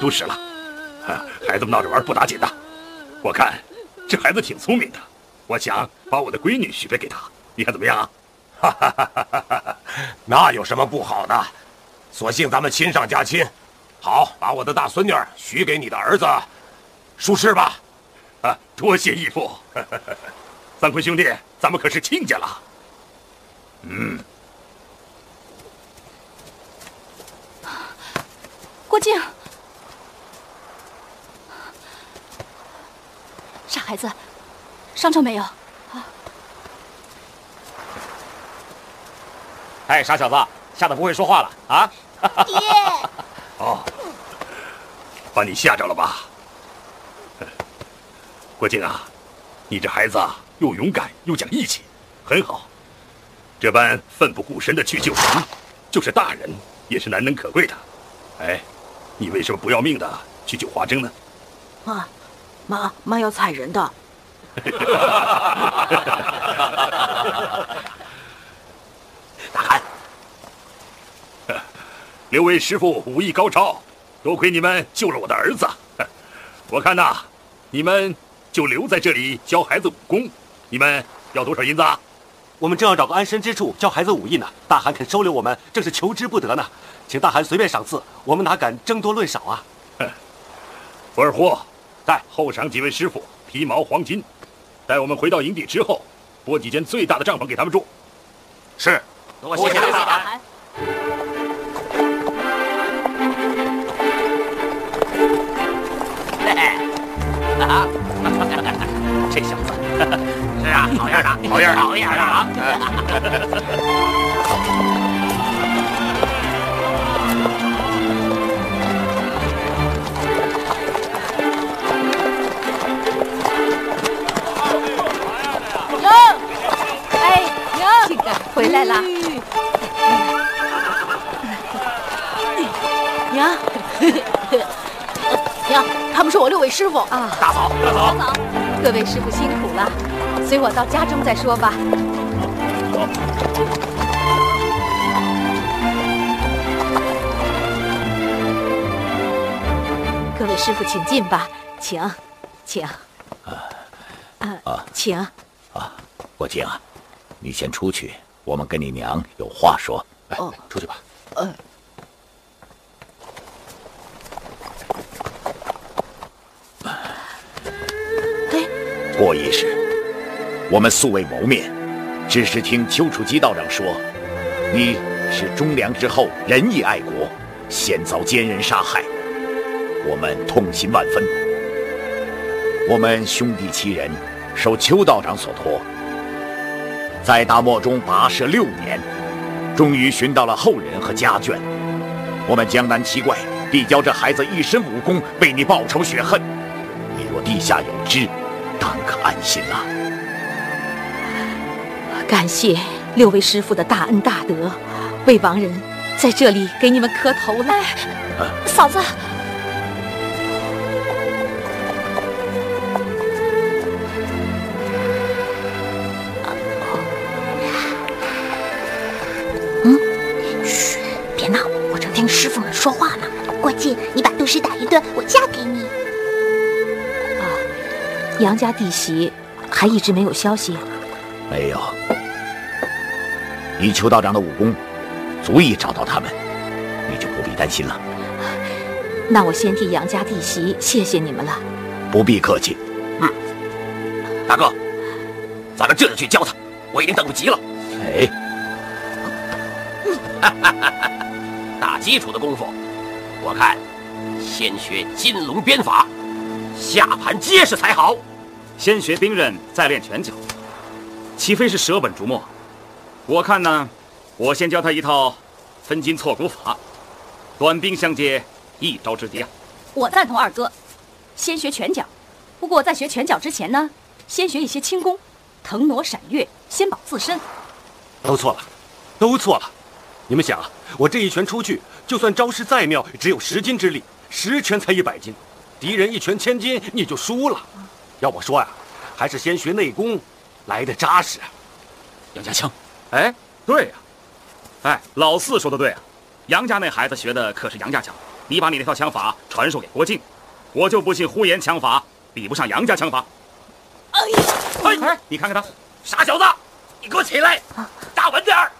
都使了。孩子们闹着玩不打紧的。我看这孩子挺聪明的，我想把我的闺女许配给他，你看怎么样？哈哈哈哈哈！那有什么不好的？索性咱们亲上加亲。好，把我的大孙女许给你的儿子，舒适吧？啊，多谢义父。三坤兄弟，咱们可是亲家了。嗯。郭靖，傻孩子，伤着没有？啊！哎，傻小子，吓得不会说话了啊？爹。哦，把你吓着了吧？郭靖啊，你这孩子又勇敢又讲义气，很好。这般奋不顾身的去救人，就是大人也是难能可贵的。哎，你为什么不要命的去救华筝呢？妈，妈妈要踩人的。大喊。六位师傅武艺高超，多亏你们救了我的儿子。我看呐，你们就留在这里教孩子武功。你们要多少银子？啊我们正要找个安身之处教孩子武艺呢。大汗肯收留我们，正是求之不得呢。请大汗随便赏赐，我们哪敢争多论少啊？福二虎，带后赏几位师傅皮毛黄金，待我们回到营地之后，拨几间最大的帐篷给他们住。是，多谢大汗。啊！这小子 是啊，好样的，好样的，好样的啊！回来了。娘。娘，他们是我六位师傅啊！大嫂，大嫂，各位师傅辛苦了，随我到家中再说吧。走。各位师傅，请进吧，请，请。啊啊，请。啊，我请啊，你先出去，我们跟你娘有话说。哦，出去吧。嗯。过一时，我们素未谋面，只是听丘处机道长说，你是忠良之后，仁义爱国，现遭奸人杀害，我们痛心万分。我们兄弟七人，受邱道长所托，在大漠中跋涉六年，终于寻到了后人和家眷。我们江南七怪必教这孩子一身武功，为你报仇雪恨。你若地下有知。当可安心了。感谢六位师傅的大恩大德，为亡人在这里给你们磕头了。嫂子，说话呢。郭靖，你把杜氏打一顿，我嫁给你。杨家弟媳还一直没有消息。没有，以邱道长的武功，足以找到他们，你就不必担心了。那我先替杨家弟媳谢谢你们了。不必客气。嗯，大哥，咱们这就去教他，我已经等不及了。哎，哈哈哈哈打基础的功夫，我看先学金龙鞭法，下盘结实才好。先学兵刃，再练拳脚，岂非是舍本逐末？我看呢，我先教他一套分筋错骨法，短兵相接，一招制敌啊！我赞同二哥，先学拳脚。不过在学拳脚之前呢，先学一些轻功，腾挪闪跃，先保自身。都错了，都错了！你们想啊，我这一拳出去，就算招式再妙，只有十斤之力，十拳才一百斤，敌人一拳千斤，你就输了。要我说呀，还是先学内功来的扎实。杨家枪，哎，对呀，哎，老四说的对啊，杨家那孩子学的可是杨家枪，你把你那套枪法传授给郭靖，我就不信呼延枪法比不上杨家枪法。哎呀，哎，你看看他，傻小子，你给我起来，打稳点儿。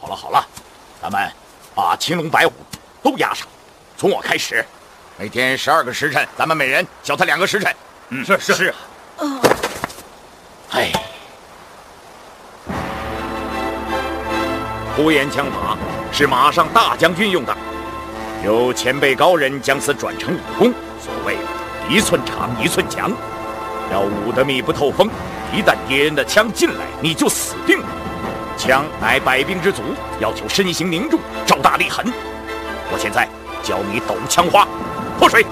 好了好了，咱们把青龙白虎都押上，从我开始，每天十二个时辰，咱们每人教他两个时辰。嗯，是是是啊。哎，呼延枪法是马上大将军用的，有前辈高人将此转成武功。所谓一寸长一寸强，要捂得密不透风。一旦敌人的枪进来，你就死定了。枪乃百兵之祖，要求身形凝重，招大力狠。我现在教你抖枪花，泼水。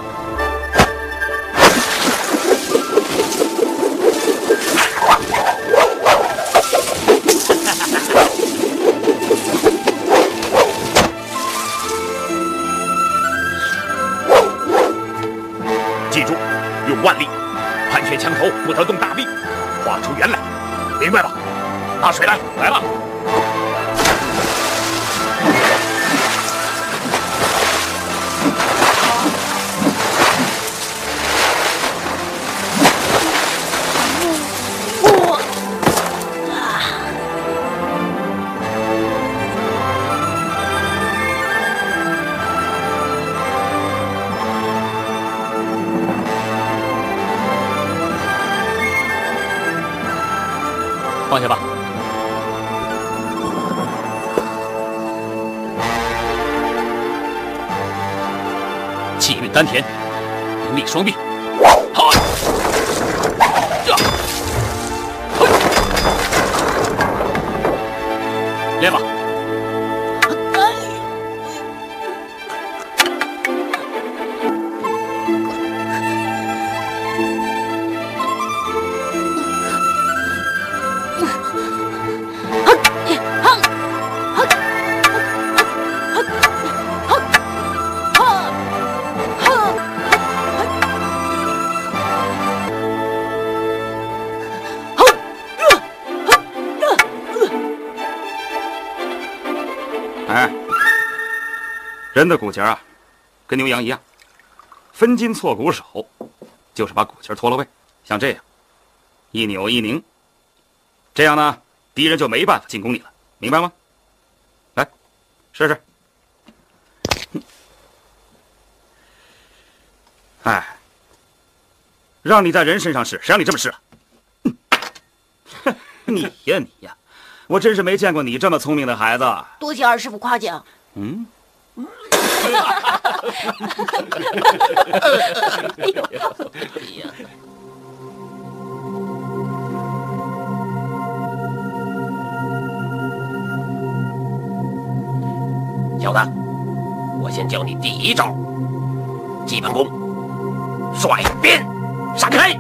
记住，用腕力，盘旋枪头不得动大臂，画出圆来，明白吧？大水来，来了。丹田，灵力双臂。哎，人的骨节啊，跟牛羊一样，分筋错骨手，就是把骨节脱了位，像这样，一扭一拧，这样呢，敌人就没办法进攻你了，明白吗？来，试试。哎，让你在人身上试，谁让你这么试了？哼你呀你呀，我真是没见过你这么聪明的孩子。多谢二师傅夸奖。嗯，小子，我先教你第一招，基本功，甩鞭闪开。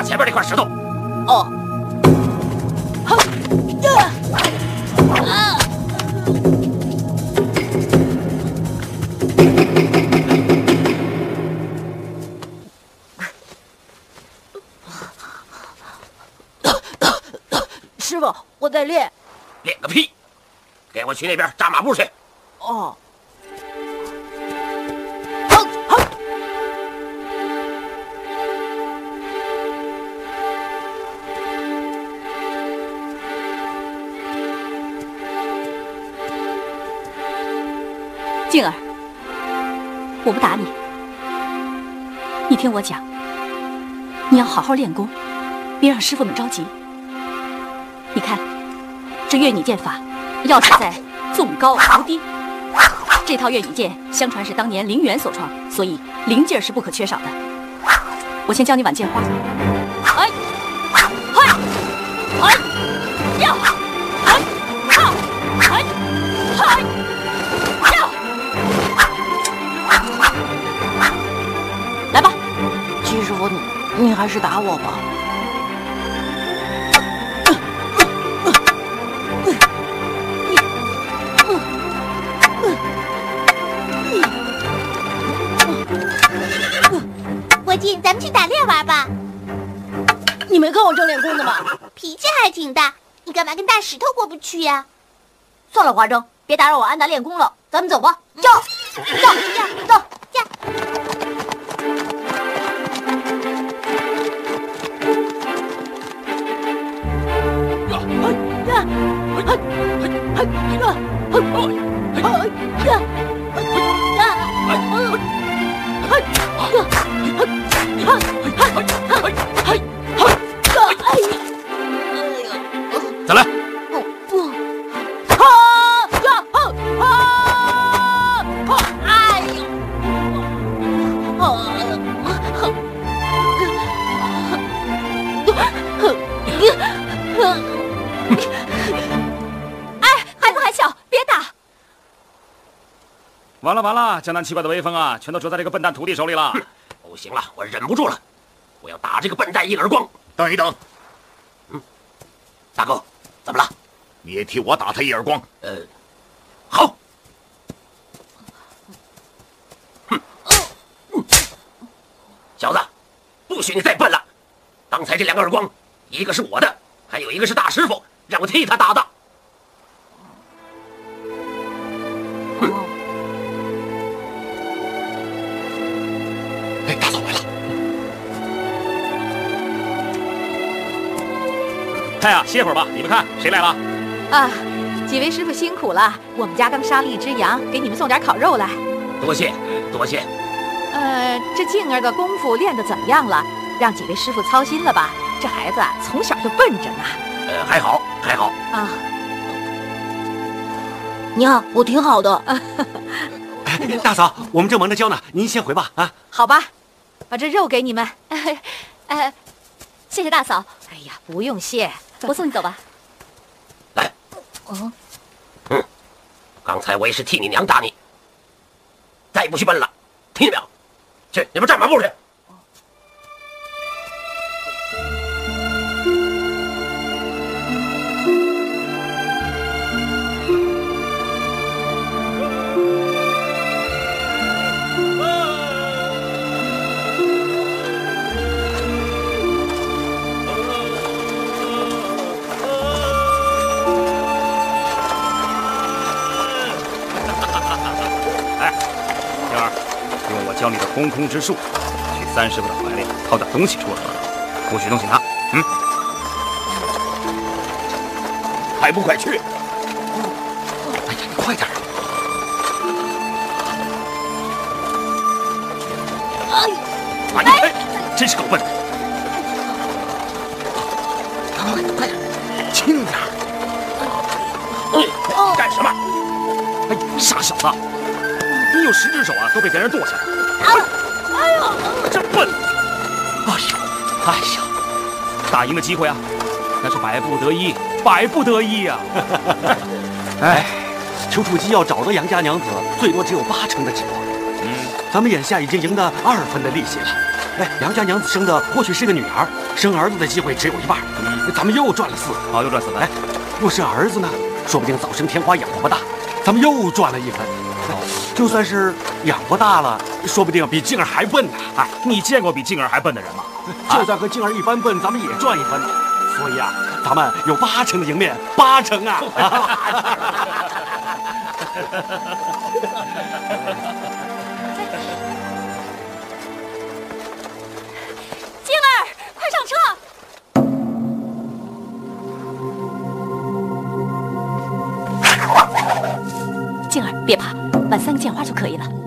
打前面那块石头。哦，啊，师傅，我在练。练个屁！给我去那边扎马步去。哦，静儿，我不打你，你听我讲，你要好好练功，别让师傅们着急。你看，这越女剑法要是在纵高扶低，这套越女剑相传是当年凌元所创，所以灵劲儿是不可缺少的。我先教你挽剑花，哎，嗨，哎，呀，你还是打我吧。伙计，咱们去打猎玩吧。你没看我正练功的吗？脾气还挺大，你干嘛跟大石头过不去呀？算了，华筝，别打扰我安达练功了，咱们走吧。走。走。走。了，江南七怪的威风啊，全都折在这个笨蛋徒弟手里了。不行了，我忍不住了，我要打这个笨蛋一耳光。等一等，嗯大哥，怎么了？你也替我打他一耳光。呃，好。哼，小子，不许你再笨了！刚才这两个耳光，一个是我的，还有一个是大师傅让我替他打的。哎呀，歇会儿吧。你们看谁来了？啊，几位师傅辛苦了，我们家刚杀了一只羊，给你们送点烤肉来。多谢，多谢。呃，这静儿的功夫练得怎么样了？让几位师傅操心了吧？这孩子啊，从小就笨着呢。呃，还好，还好。啊，娘，我挺好的。大嫂，我们正忙着教呢，您先回吧。啊，好吧，把这肉给你们。哎，谢谢大嫂。哎呀，不用谢，我送你走吧。来，哦，刚才我也是替你娘打你，再也不许笨了，听见没有？去，你们站马步去。空空之术，去三师傅的怀里掏点东西出来，不许动醒他。嗯，还不快去！哎呀，你快点哎！哎呀，哎，真是够笨的。快点，轻点儿！干什么？哎，傻小子，你有十只手啊，都被别人剁下来。哎呦，真笨！哎呦，哎呀，打赢的机会啊，那是百不得一，百不得一呀、哎，丘处机要找到杨家娘子，最多只有八成的指望。嗯，咱们眼下已经赢得二分的利息了。哎，杨家娘子生的或许是个女儿，生儿子的机会只有一半。咱们又赚了四分。好，又赚四分。哎，若是儿子呢，说不定早生天花养活不大，咱们又赚了一分。就算是养不大了，说不定比静儿还笨呢。哎，你见过比静儿还笨的人吗？就算和静儿一般笨，咱们也赚一分。所以啊，咱们有八成的赢面，八成啊！买，三个剑花就可以了。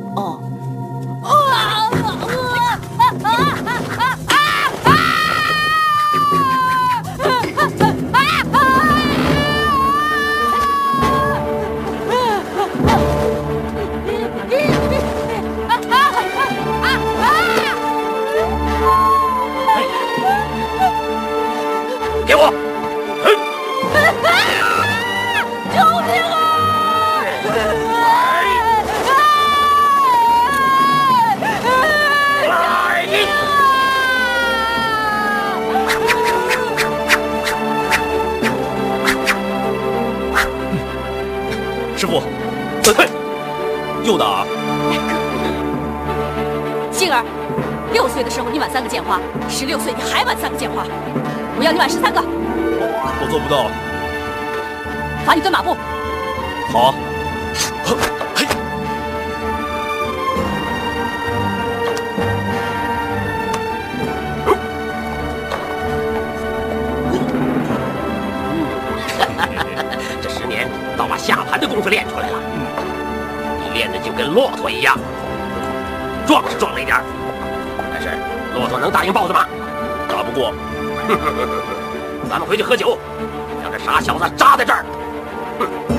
这傻小子扎在这儿。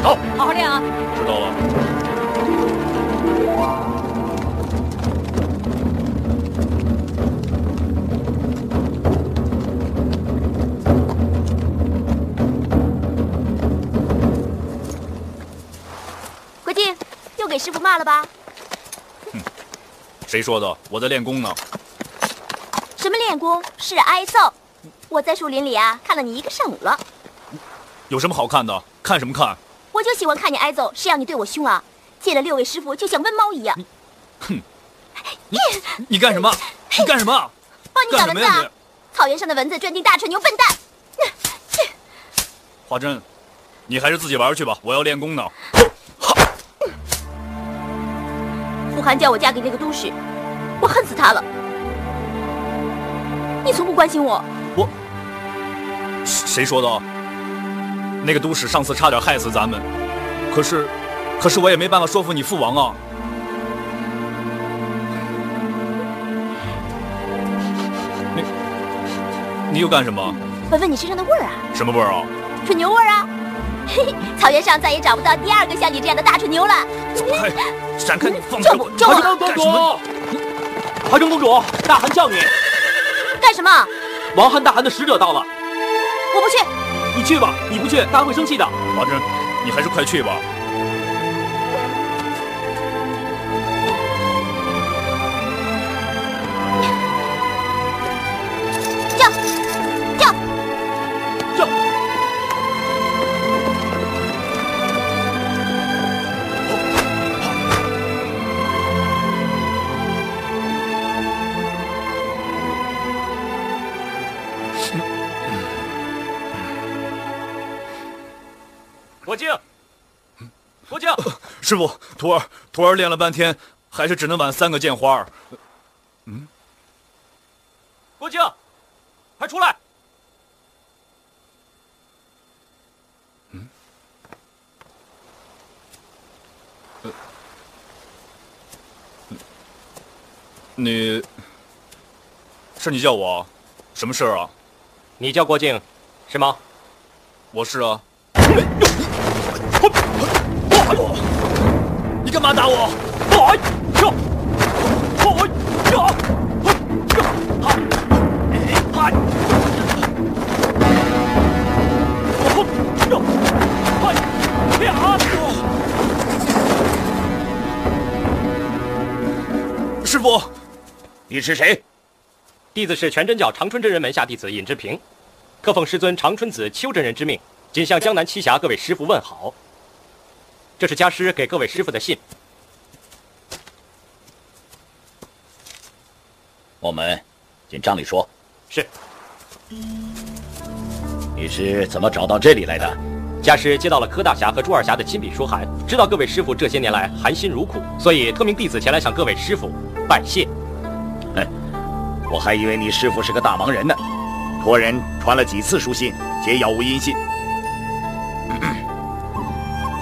走，好好练啊！知道了。国靖，又给师傅骂了吧？哼谁说的？我在练功呢。什么练功？是挨揍！我在树林里啊，看了你一个上午了。有什么好看的？看什么看？我就喜欢看你挨揍，谁让你对我凶啊！见了六位师傅就像瘟猫一样。哼！你你干什么？你干什么？帮你赶蚊子啊！草原上的蚊子专盯大蠢牛，笨蛋！华珍，你还是自己玩去吧，我要练功呢。傅寒叫我嫁给那个都市，我恨死他了。你从不关心我。我谁说的？那个都使上次差点害死咱们，可是，可是我也没办法说服你父王啊。你，你又干什么？闻闻你身上的味儿啊！什么味儿啊？蠢牛味儿啊！嘿嘿，草原上再也找不到第二个像你这样的大蠢牛了。开，闪开！放开我！救我！公主，华筝公主，大汗叫你。干什么？王汉大汗的使者到了。我不去。你去吧，你不去，大家会生气的。华珍，你还是快去吧。师傅，徒儿，徒儿练了半天，还是只能挽三个剑花。嗯，郭靖，快出来！嗯，呃，你，是你叫我，什么事儿啊？你叫郭靖，是吗？我是啊。嘛打我？哎呀！哎呀！师傅，你是谁？弟子是全真教长春真人门下弟子尹志平，特奉师尊长春子邱真人之命，谨向江南七侠各位师傅问好。这是家师给各位师傅的信。我们进帐里说。是。你是怎么找到这里来的？家师接到了柯大侠和朱二侠的亲笔书函，知道各位师傅这些年来含辛茹苦，所以特命弟子前来向各位师傅拜谢。哎，我还以为你师傅是个大忙人呢，托人传了几次书信，皆杳无音信。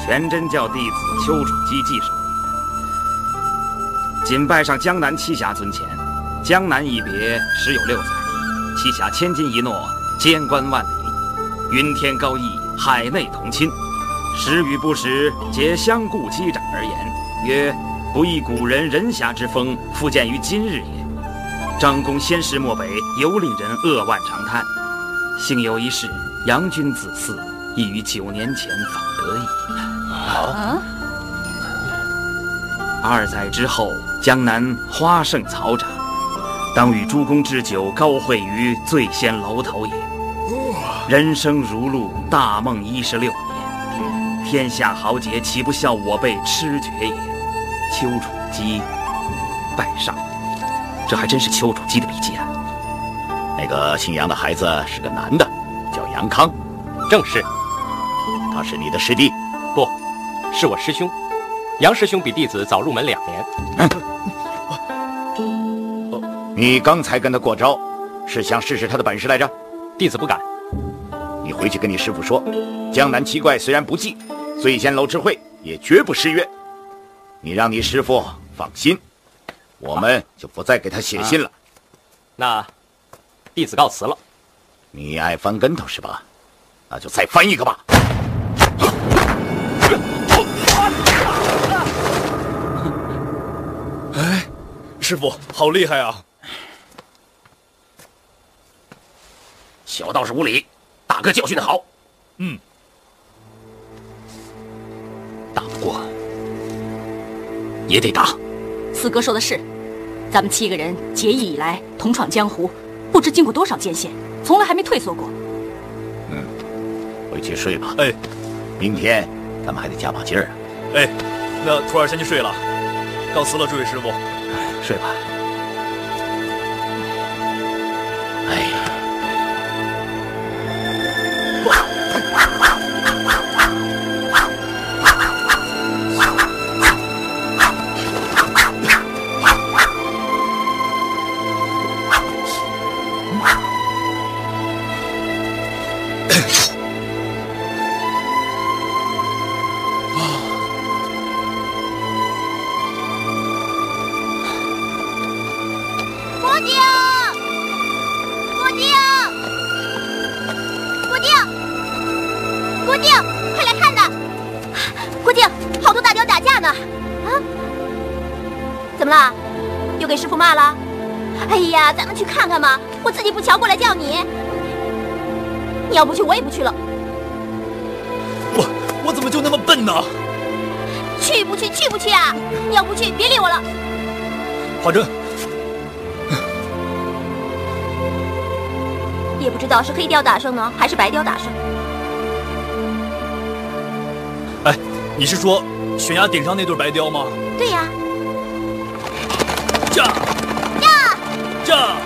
全真教弟子丘处机记手，谨拜上江南七侠尊前。江南一别时有六载，七侠千金一诺，监关万里，云天高义，海内同亲。时与不时，皆相顾击掌而言，曰：“不亦古人人侠之风，复见于今日也。”张公先师漠北，犹令人扼腕长叹。幸有一事，杨君子嗣，亦于九年前访得矣。啊！二载之后，江南花盛草长，当与诸公置酒高会于醉仙楼头也。人生如露，大梦一十六年，天下豪杰岂不笑我辈痴绝也？丘处机，拜上。这还真是丘处机的笔记啊！那个姓杨的孩子是个男的，叫杨康，正是。他是你的师弟？不，是我师兄。杨师兄比弟子早入门两年。你刚才跟他过招，是想试试他的本事来着？弟子不敢。你回去跟你师傅说，江南七怪虽然不济，醉仙楼之会也绝不失约。你让你师傅放心，我们就不再给他写信了。那，弟子告辞了。你爱翻跟头是吧？那就再翻一个吧。哎，师傅好厉害啊！小道士无礼，大哥教训的好。嗯，打不过也得打。四哥说的是，咱们七个人结义以来，同闯江湖，不知经过多少艰险，从来还没退缩过。嗯，回去睡吧。哎，明天咱们还得加把劲儿啊。哎，那徒儿先去睡了，告辞了，诸位师傅。睡吧。华筝，也不知道是黑雕打胜呢，还是白雕打胜。哎，你是说悬崖顶上那对白雕吗？对呀。驾驾驾！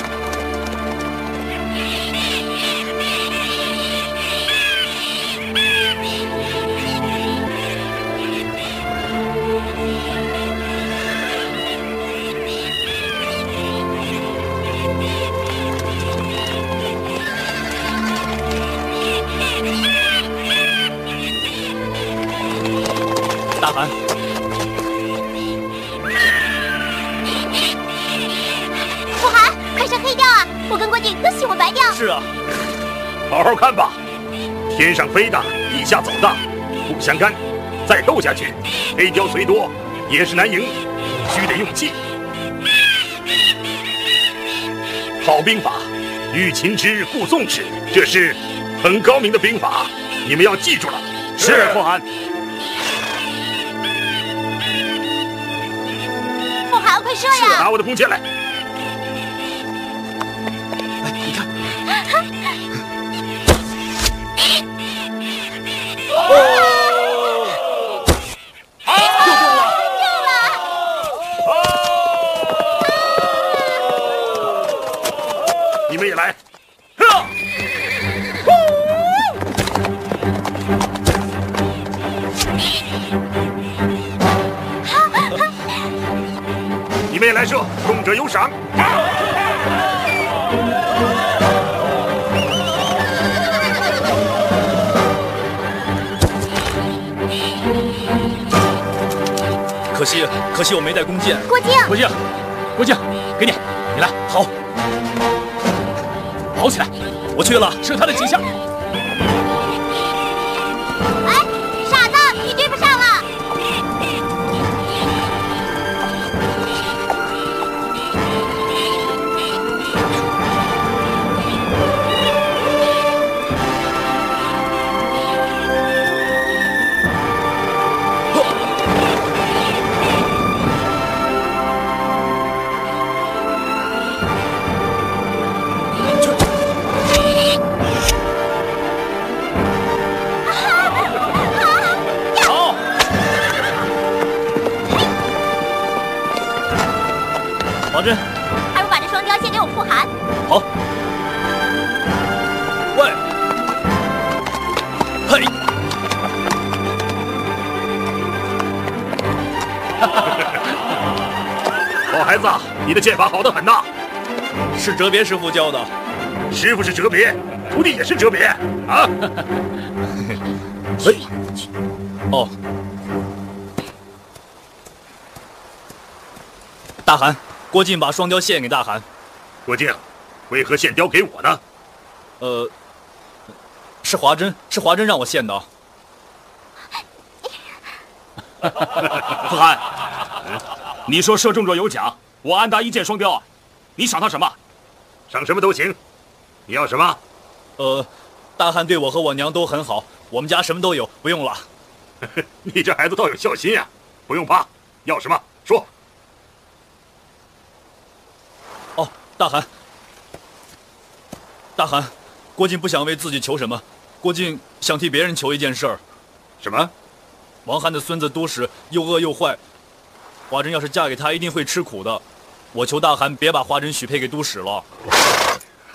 是啊，好好看吧，天上飞的，地下走的，不相干。再斗下去，黑雕虽多，也是难赢，须得用计。好兵法，欲擒之，故纵之，这是很高明的兵法，你们要记住了。是傅寒。傅寒，快射呀！拿我的弓箭来。你们也来射，中者有赏。可惜可惜我没带弓箭。郭靖，郭靖，郭靖，给你，你来，好，跑起来，我去了。射他的几下。你的剑法好得很呐。是哲别师傅教的。师傅是哲别，徒弟也是哲别啊。嘿，哦，大汗，郭靖把双雕献给大汗。郭靖，为何献雕给我呢？呃，是华珍，是华珍让我献的。傅寒，你说射中若有奖，我安达一箭双雕啊，你赏他什么？赏什么都行。你要什么？呃，大汉对我和我娘都很好，我们家什么都有，不用了。你这孩子倒有孝心呀！不用怕，要什么说。哦，大汗，大汗，郭靖不想为自己求什么，郭靖想替别人求一件事儿。什么？王翰的孙子都使又恶又坏，华珍要是嫁给他，一定会吃苦的。我求大汗别把华珍许配给都使了。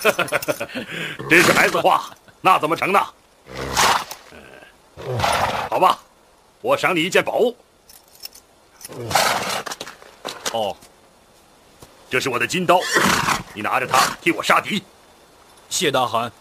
真是孩子话，那怎么成呢？好吧，我赏你一件宝物。哦，这是我的金刀，你拿着它替我杀敌。谢大汗。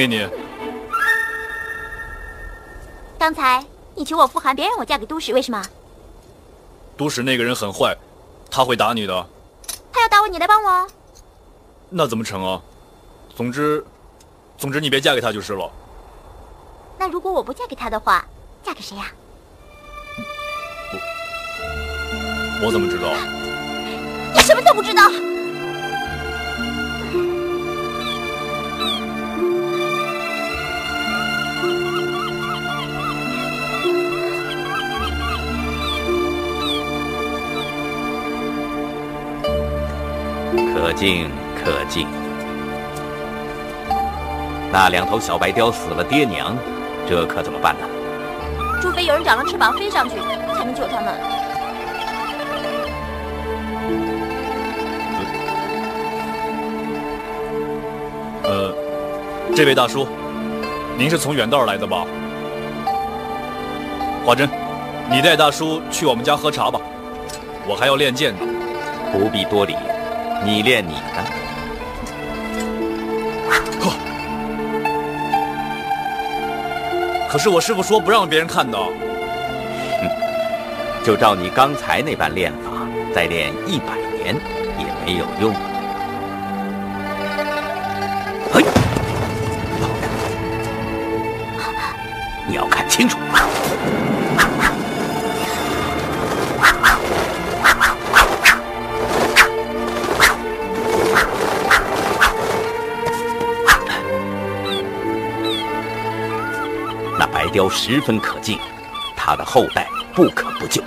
给你。刚才你求我复寒，别让我嫁给都使，为什么？都使那个人很坏，他会打你的。他要打我，你来帮我。那怎么成啊？总之，总之你别嫁给他就是了。那如果我不嫁给他的话，嫁给谁呀？我我怎么知道？你什么都不知道。可敬可敬，那两头小白貂死了爹娘，这可怎么办呢？除非有人长了翅膀飞上去，才能救他们。呃，这位大叔，您是从远道来的吧？华珍，你带大叔去我们家喝茶吧，我还要练剑呢。不必多礼。你练你的，可是我师傅说不让别人看到。就照你刚才那般练法，再练一百年也没有用。十分可敬，他的后代不可不救。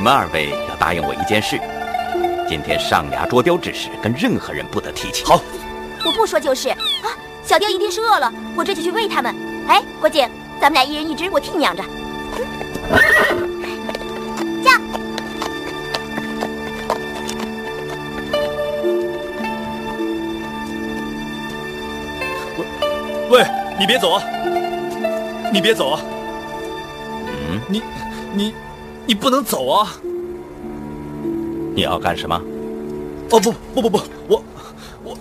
你们二位要答应我一件事：今天上牙捉雕之事，跟任何人不得提起。好。我不说就是啊。小雕一定是饿了，我这就去喂它们。哎，郭靖，咱们俩一人一只，我替你养着。驾！喂，你别走啊！你别走啊！嗯，你，你，你不能走啊！你要干什么？哦不不不不，我我，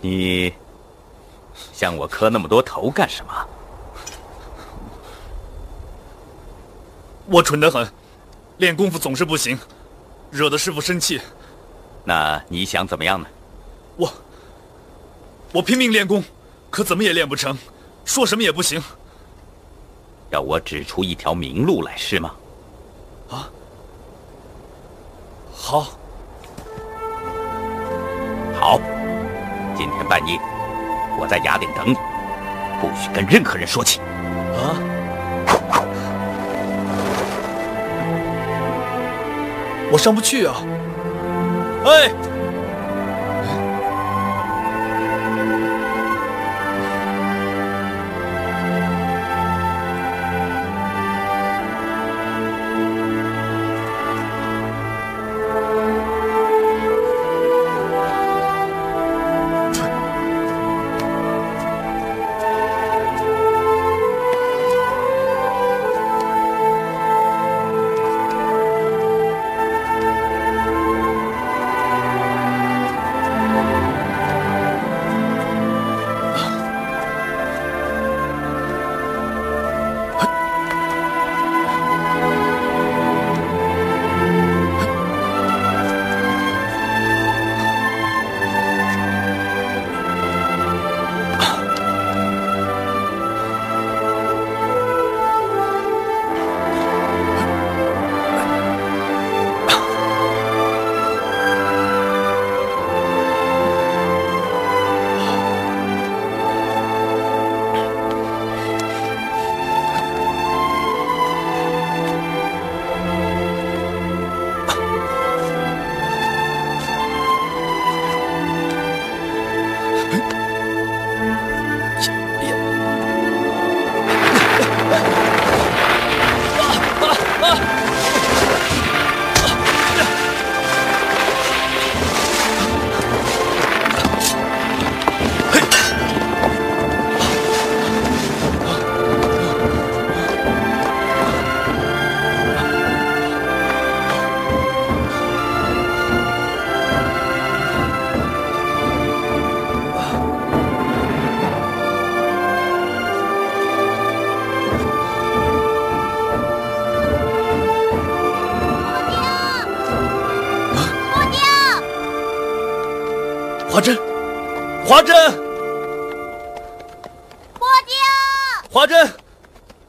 你向我磕那么多头干什么？我蠢得很，练功夫总是不行，惹得师傅生气。那你想怎么样呢？我我拼命练功，可怎么也练不成，说什么也不行。要我指出一条明路来是吗？啊，好，好，今天半夜我在雅典等你，不许跟任何人说起。啊？我上不去啊！哎。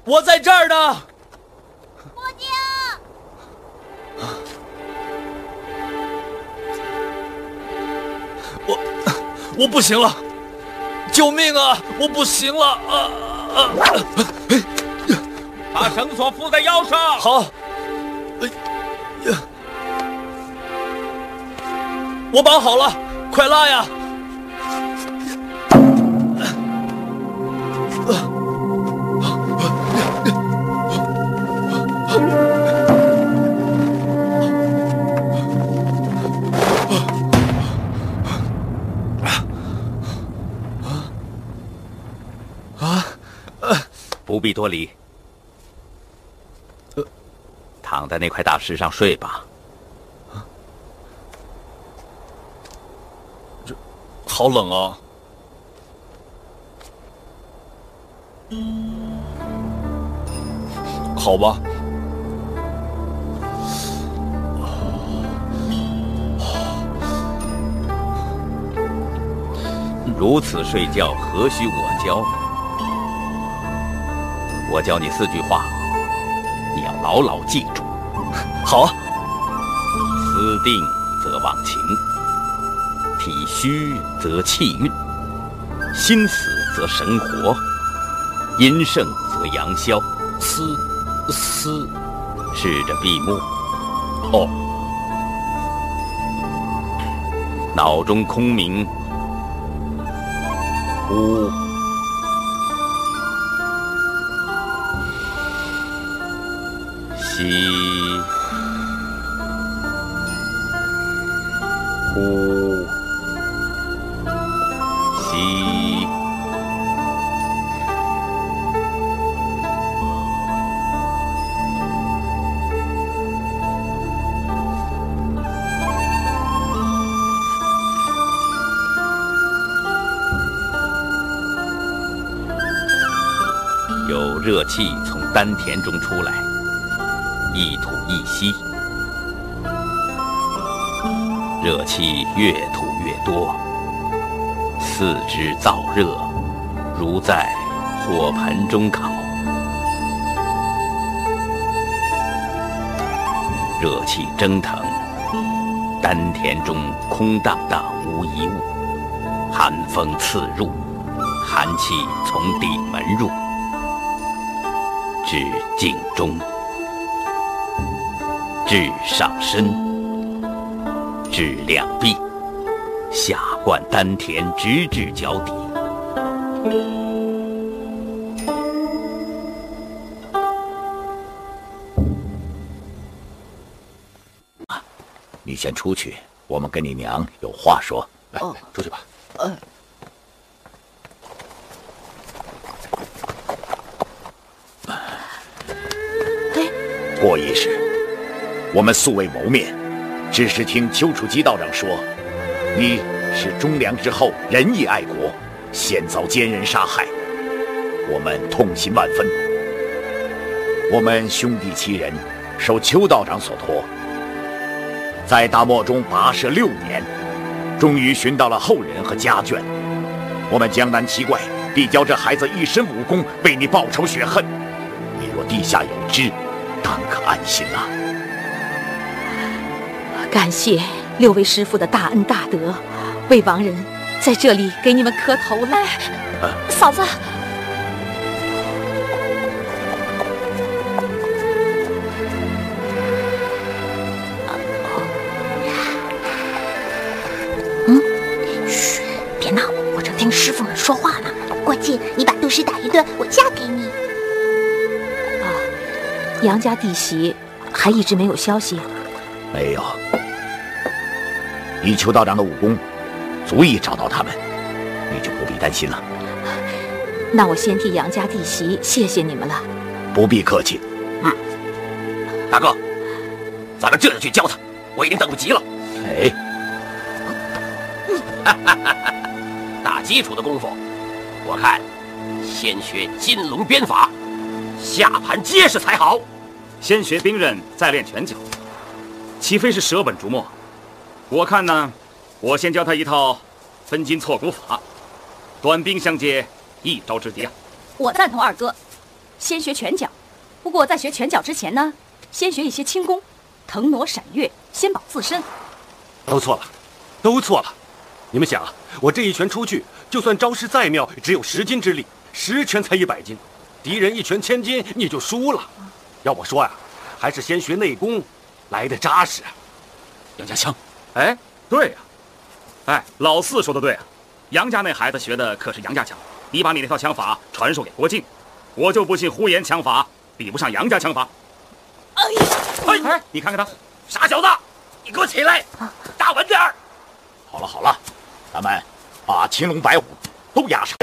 我在这儿呢。郭靖，我我不行了，救命啊！我不行了啊啊！把绳索缚在腰上。好。我绑好了。快拉呀！不必多礼，躺在那块大石上睡吧。好冷啊！好吧，如此睡觉何须我教？我教你四句话，你要牢牢记住。好啊，思定则忘情。体虚则气运，心死则神活，阴盛则阳消。思思，试着闭目。哦，脑中空明。呼，吸，呼，气从丹田中出来，一吐一吸，热气越吐越多，四肢燥热，如在火盆中烤。热气蒸腾，丹田中空荡荡无一物，寒风刺入，寒气从底门入。至颈中，至上身，至两臂，下贯丹田，直至脚底。你先出去，我们跟你娘有话说。来，出去吧。我们素未谋面，只是听丘处机道长说，你是忠良之后，仁义爱国，险遭奸人杀害，我们痛心万分。我们兄弟七人，受丘道长所托，在大漠中跋涉六年，终于寻到了后人和家眷。我们江南七怪必教这孩子一身武功，为你报仇雪恨。你若地下有知，当可安心了。感谢六位师傅的大恩大德，为亡人在这里给你们磕头了。嫂子，嗯，嘘，别闹，我正听师傅们说话呢。郭靖，你把杜氏打一顿，我嫁给你。啊杨家弟媳还一直没有消息。没有，以邱道长的武功，足以找到他们，你就不必担心了。那我先替杨家弟媳谢谢你们了。不必客气。嗯，大哥，咱们这就去教他，我已经等不及了。哎，哈哈哈哈打基础的功夫，我看先学金龙鞭法，下盘结实才好。先学兵刃，再练拳脚，岂非是舍本逐末？我看呢，我先教他一套分筋错骨法，短兵相接，一招制敌啊！我赞同二哥，先学拳脚。不过在学拳脚之前呢，先学一些轻功，腾挪闪跃，先保自身。都错了，都错了！你们想啊，我这一拳出去，就算招式再妙，只有十斤之力，十拳才一百斤，敌人一拳千斤，你就输了。要我说呀，还是先学内功，来的扎实。杨家枪，哎，对呀，哎，老四说的对啊，杨家那孩子学的可是杨家枪，你把你那套枪法传授给郭靖，我就不信呼延枪法比不上杨家枪法。哎呀，哎，你看看他，傻小子，你给我起来，打稳点儿。好了好了，咱们把青龙白虎都押上。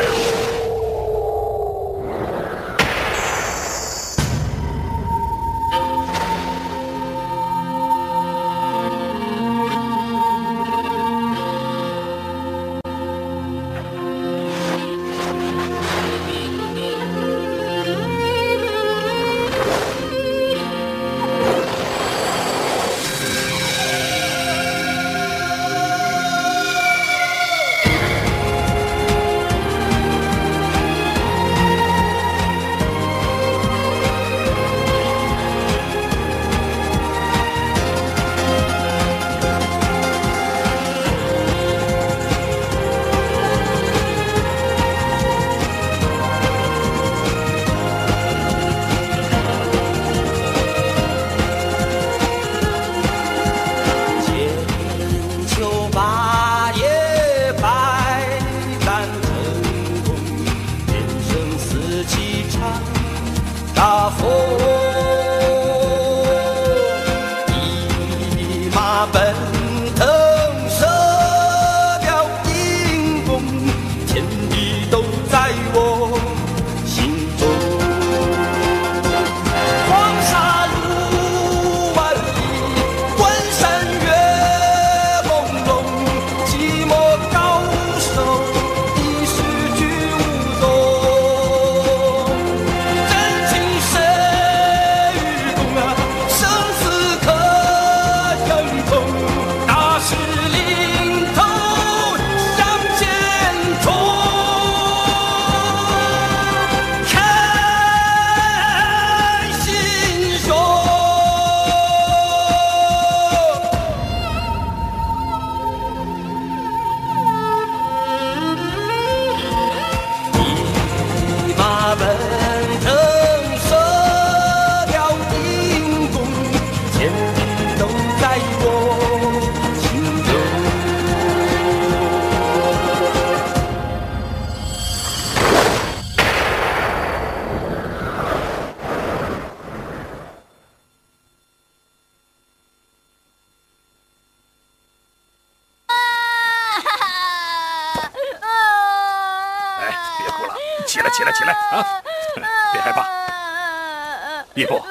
叶部，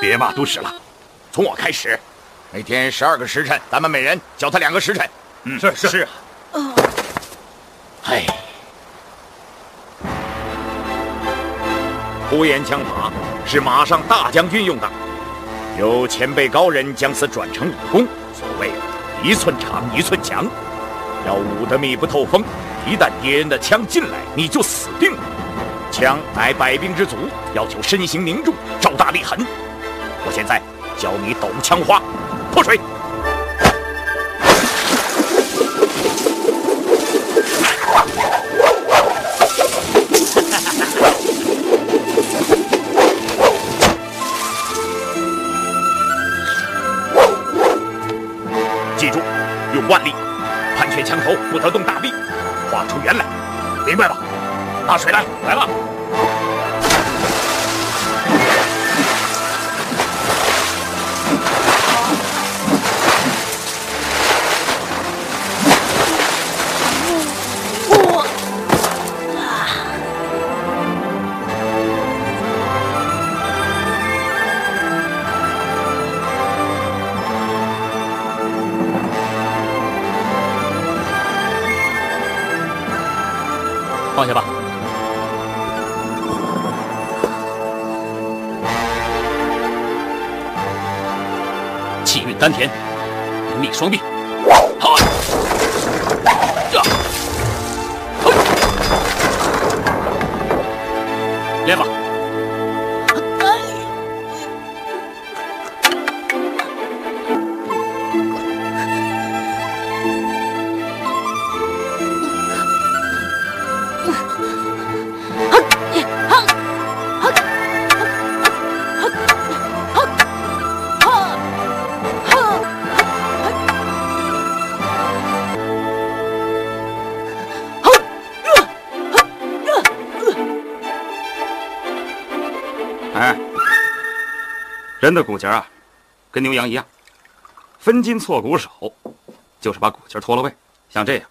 别骂都使了。从我开始，每天十二个时辰，咱们每人教他两个时辰。嗯，是是是啊。哎，呼延枪法是马上大将军用的，有前辈高人将此转成武功。所谓一寸长一寸强，要捂得密不透风。一旦敌人的枪进来，你就死定了。枪乃百兵之祖，要求身形凝重，招大力狠。我现在教你抖枪花，泼水。记住，用腕力，盘旋枪头不得动大臂，画出圆来，明白吧？大水来，来了。放下吧。丹田，凌厉双臂，好，这，嘿练吧。人的骨节啊，跟牛羊一样，分筋错骨手，就是把骨节脱了位，像这样，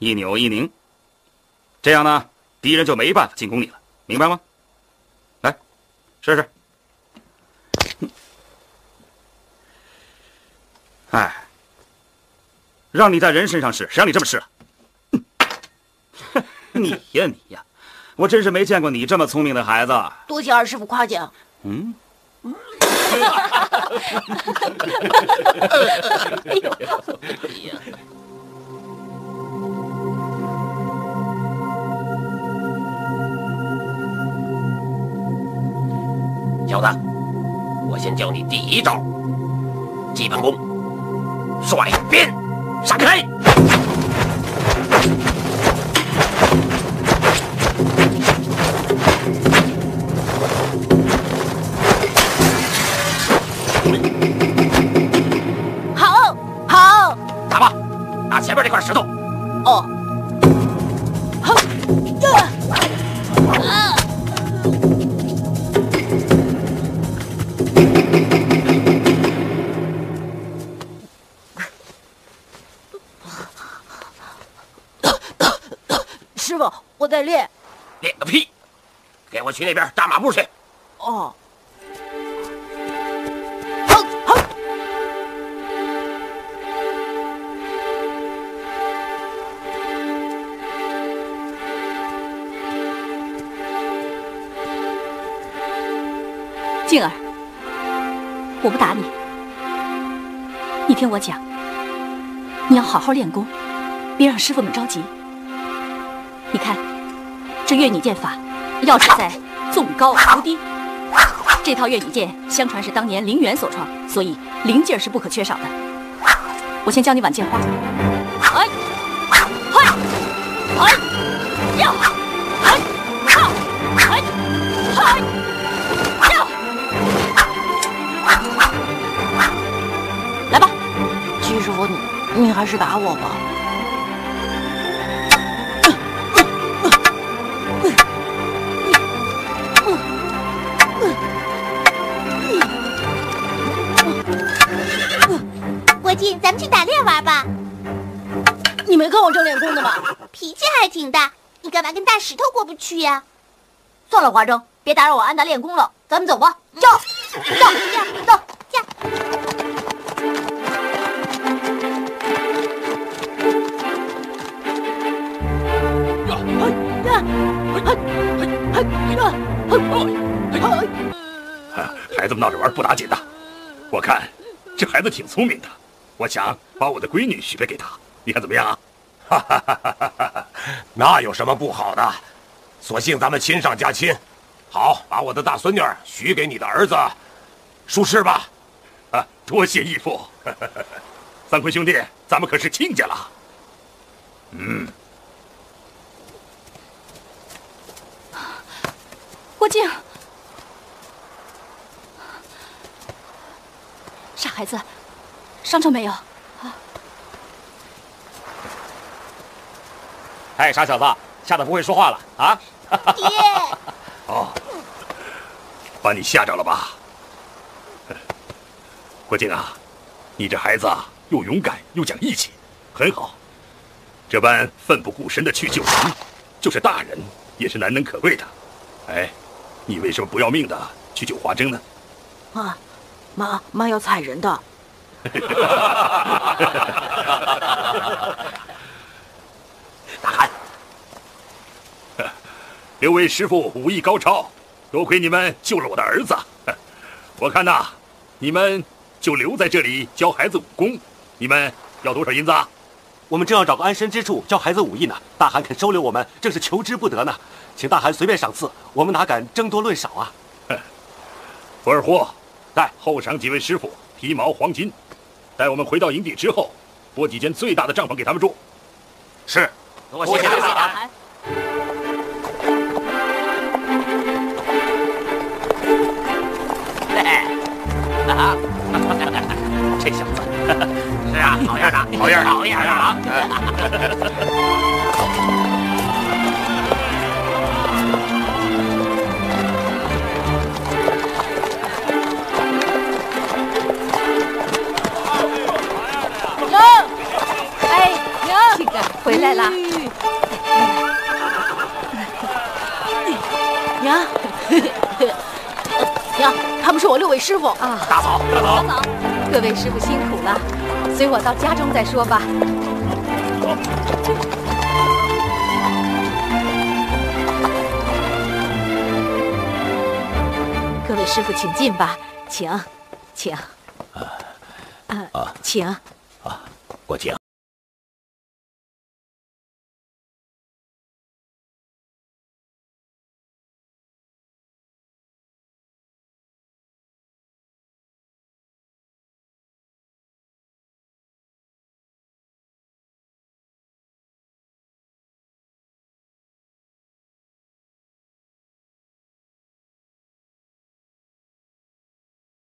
一扭一拧，这样呢，敌人就没办法进攻你了，明白吗？来，试试。哎，让你在人身上试，谁让你这么试了？你呀你呀，我真是没见过你这么聪明的孩子。多谢二师傅夸奖。嗯，小子，我先教你第一招，基本功，甩鞭闪开。去那边扎马步去。哦。静儿，我不打你，你听我讲，你要好好练功，别让师傅们着急。你看，这越女剑法，要是在纵高扶低。这套越女剑相传是当年凌元所创，所以灵劲儿是不可缺少的。我先教你挽剑花。哎，嗨，哎，呀，哎，哈，哎，嗨。来吧，季师傅，你你还是打我吧。咱们去打猎玩吧。你没看我正练功呢吗？脾气还挺大，你干嘛跟大石头过不去呀？算了，华筝，别打扰我安达练功了，咱们走吧。走，走，走，走。孩子们闹着玩不打紧的，我看这孩子挺聪明的，我想把我的闺女许配给他，你看怎么样啊？哈哈哈哈哈！那有什么不好的？索性咱们亲上加亲，好，把我的大孙女许给你的儿子，舒适吧？啊，多谢义父。三魁兄弟，咱们可是亲家了。嗯，郭靖，傻孩子，伤着没有？啊哎，傻小子，吓得不会说话了啊！爹，哦，把你吓着了吧？郭靖啊，你这孩子啊，又勇敢又讲义气，很好。这般奋不顾身的去救人，就是大人也是难能可贵的。哎，你为什么不要命的去救华筝呢？妈，妈妈要踩人的。大汉，六位师傅武艺高超，多亏你们救了我的儿子。我看呐，你们就留在这里教孩子武功。你们要多少银子啊？我们正要找个安身之处教孩子武艺呢。大汗肯收留我们，正是求之不得呢。请大汗随便赏赐，我们哪敢争多论少啊？福尔霍，带后赏几位师傅皮毛黄金，待我们回到营地之后，拨几间最大的帐篷给他们住。是，多谢大汗。啊，这小子，是啊，好样的，好样的，好样的啊！回来啦！娘，娘，他们是我六位师傅啊！大嫂，大嫂，大嫂，各位师傅辛苦了，随我到家中再说吧。各位师傅，请进吧，请，请。啊，请。啊，郭靖，